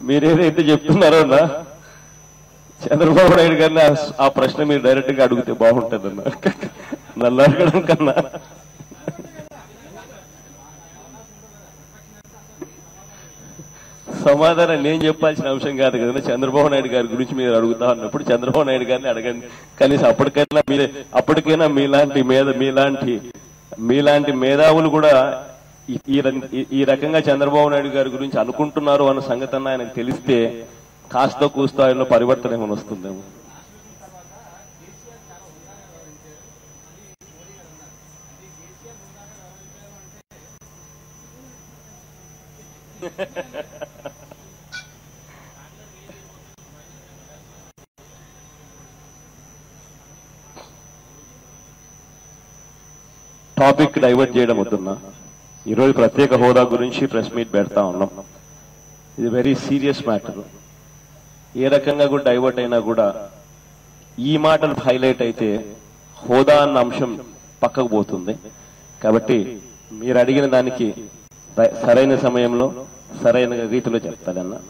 మీరేదైతే చెప్తున్నారో అన్నా చంద్రబాబు నాయుడు గారిని ఆ- ప్రశ్న మీరు డైరెక్ట్గా అడిగితే బాగుంటుంది అన్న నన్ను అడగడం కన్నా. సమాధానం నేను చెప్పాల్సిన అంశం కాదు కదా చంద్రబాబు నాయుడు గారి గురించి మీరు అడుగుతా ఉన్నప్పుడు చంద్రబాబు నాయుడు గారిని అడగండి. కనీసం అప్పటికైనా మీరే అప్పటికైనా మీలాంటి మీద మీలాంటి మీలాంటి మేధావులు కూడా ఈ- ఈ- ఈ రకంగా చంద్రబాబు నాయుడు గారి గురించి అనుకుంటున్నారు అన్న సంగతి అన్న ఆయనకు తెలిస్తే కాస్త కూస్తో ఆయనలో పరివర్తన ఏమైనా వస్తుందేమో. టాపిక్ డైవర్ట్ చేయడం వద్దున్నా. ఈరోజు ప్రత్యేక హోదా గురించి ప్రెస్ మీట్ పెడతా ఉన్నాం. ఇది వెరీ సీరియస్ మ్యాటర్ ఏ రకంగా కూడా డైవర్ట్ అయినా కూడా ఈ మాటలు హైలైట్ అయితే హోదా అన్న అంశం పక్కకు పోతుంది. కాబట్టి మీరు అడిగిన దానికి సరైన సమయంలో సరైన రీతిలో చెప్తానన్నా.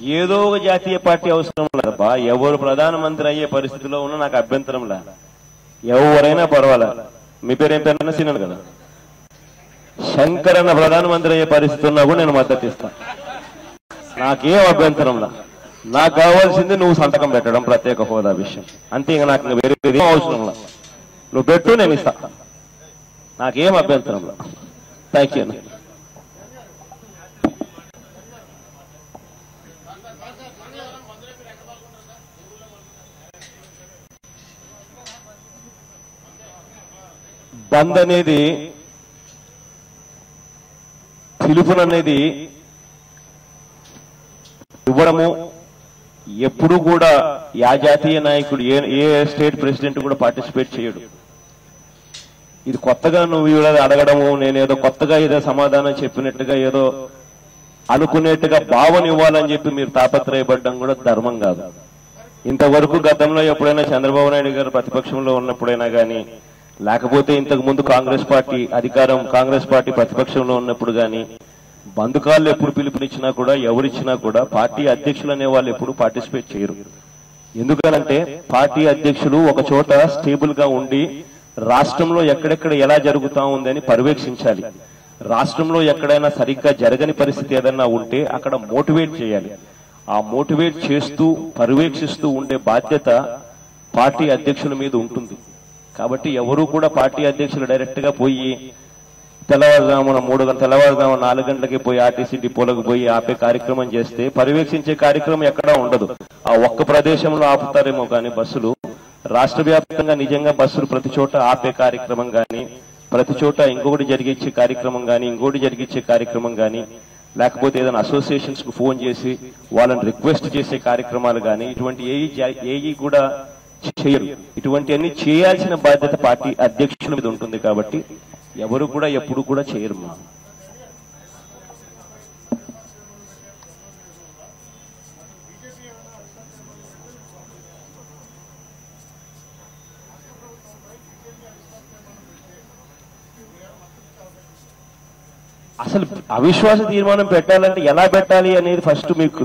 ఏదో ఒక జాతీయ పార్టీ అవసరం లేదబ్బా ఎవరు ప్రధానమంత్రి అయ్యే పరిస్థితిలో ఉన్నా నాకు అభ్యంతరం లే. ఎవరైనా పర్వాలే. మీ పేరు ఏం పేరు? సీనను కదా. శంకర్ అన్న ప్రధానమంత్రి అయ్యే పరిస్థితి ఉన్నా కూడా నేను మద్దతు ఇస్తా. నాకేం అభ్యంతరం లా. నాకు కావాల్సింది నువ్వు సంతకం పెట్టడం ప్రత్యేక హోదా విషయం. అంతే ఇంకా నాకు వేరే అవసరం లా. నువ్వు పెట్టు నేను ఇస్తా. నాకేం అభ్యంతరం లా. థ్యాంక్ యూ బంద్ అనేది పిలుపుననేది ఇవ్వడము. ఎప్పుడు కూడా యా జాతీయ నాయకుడు ఏ ఏ స్టేట్ ప్రెసిడెంట్ కూడా పార్టిసిపేట్ చేయడు. ఇది కొత్తగా నువ్వు ఇలా అడగడము నేనేదో కొత్తగా ఏదో సమాధానం చెప్పినట్టుగా ఏదో అనుకునేట్టుగా భావన ఇవ్వాలని చెప్పి మీరు తాపత్రయపడడం కూడా ధర్మం కాదు. ఇంతవరకు గతంలో ఎప్పుడైనా చంద్రబాబు నాయుడు గారు ప్రతిపక్షంలో ఉన్నప్పుడైనా కానీ లేకపోతే ఇంతకు ముందు కాంగ్రెస్ పార్టీ అధికారం కాంగ్రెస్ పార్టీ ప్రతిపక్షంలో ఉన్నప్పుడు కానీ బంధుకాలు ఎప్పుడు పిలుపునిచ్చినా కూడా ఎవరిచ్చినా కూడా పార్టీ అధ్యక్షులు అనే వాళ్ళు ఎప్పుడు పార్టిసిపేట్ చేయరు. ఎందుకనంటే పార్టీ అధ్యక్షులు ఒక చోట స్టేబుల్గా ఉండి రాష్ట్రంలో ఎక్కడెక్కడ ఎలా జరుగుతా ఉందని పర్యవేక్షించాలి. రాష్ట్రంలో ఎక్కడైనా సరిగ్గా జరగని పరిస్థితి ఏదైనా ఉంటే అక్కడ మోటివేట్ చేయాలి. ఆ మోటివేట్ చేస్తూ పర్యవేక్షిస్తూ ఉండే బాధ్యత పార్టీ అధ్యక్షుల మీద ఉంటుంది. కాబట్టి ఎవరు కూడా పార్టీ అధ్యక్షులు డైరెక్ట్గా పోయి తెల్లవారుజామున మూడు గంటల తెల్లవారుజామున నాలుగు గంటలకి పోయి ఆర్టీసీ డిపోలకు పోయి ఆపే కార్యక్రమం చేస్తే పర్యవేక్షించే కార్యక్రమం ఎక్కడా ఉండదు. ఆ ఒక్క ప్రదేశంలో ఆపుతారేమో కానీ బస్సులు రాష్ట్ర వ్యాప్తంగా నిజంగా బస్సులు ప్రతి చోట ఆపే కార్యక్రమం కానీ ప్రతి చోట ఇంకొకటి జరిగించే కార్యక్రమం కానీ ఇంకోటి జరిగించే కార్యక్రమం కానీ లేకపోతే ఏదైనా అసోసియేషన్స్కు ఫోన్ చేసి వాళ్ళని రిక్వెస్ట్ చేసే కార్యక్రమాలు కానీ ఇటువంటి ఏఈ ఏఈ కూడా చేయరు. ఇటువంటి అన్ని చేయాల్సిన బాధ్యత పార్టీ అధ్యక్షుల మీద ఉంటుంది కాబట్టి ఎవరు కూడా ఎప్పుడు కూడా చేయరు. మా అసలు అవిశ్వాస తీర్మానం పెట్టాలంటే ఎలా పెట్టాలి అనేది ఫస్ట్ మీకు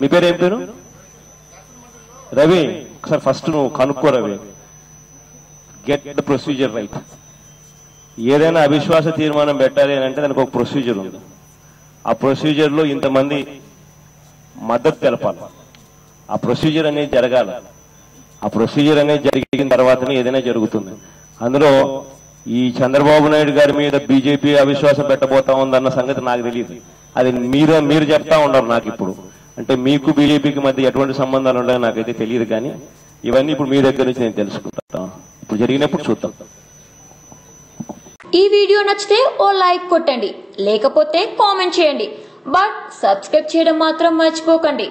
మీ పేరు ఏం పేరు? రవి ఒకసారి ఫస్ట్ నువ్వు కనుక్కో Ravi. Get the procedure right ఏదైనా అవిశ్వాస తీర్మానం పెట్టాలి అని అంటే దానికి ఒక ప్రొసీజర్ ఉంది. ఆ ప్రొసీజర్లో ఇంతమంది మద్దతు తెలపాలి. ఆ ప్రొసీజర్ అనేది జరగాలి. ఆ ప్రొసీజర్ అనేది జరిగిన తర్వాతనే ఏదైనా జరుగుతుంది. అందులో ఈ చంద్రబాబు నాయుడు గారి మీద బీజేపీ అవిశ్వాసం పెట్టబోతా ఉందన్న సంగతి నాకు తెలియదు. అది మీరు మీరు చెప్తా ఉండరు నాకు ఇప్పుడు. అంటే మీకు బీజేపీకి మధ్య ఎటువంటి సంబంధాలు ఉన్నాయో నాకైతే తెలియదు కానీ ఇవన్నీ ఇప్పుడు మీ దగ్గర నుంచి నేను తెలుసుకుంటాను ఇప్పుడు జరిగినప్పుడు చూద్దాం. ఈ వీడియో నచ్చితే ఓ లైక్ కొట్టండి లేకపోతే కామెంట్ చేయండి. బట్ సబ్స్క్రైబ్ చేయడం మాత్రం మర్చిపోకండి.